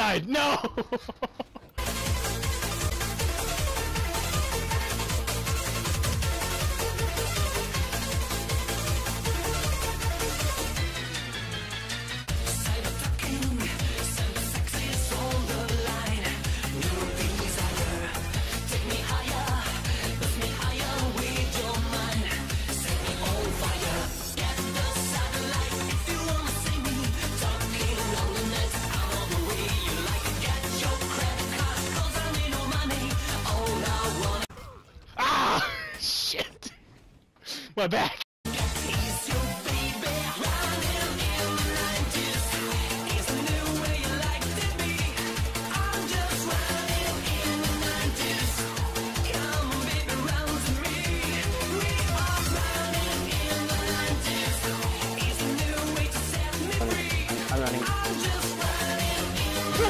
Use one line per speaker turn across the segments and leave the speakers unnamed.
Died. No. My back.
I'm running.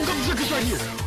Come, look, it's right here.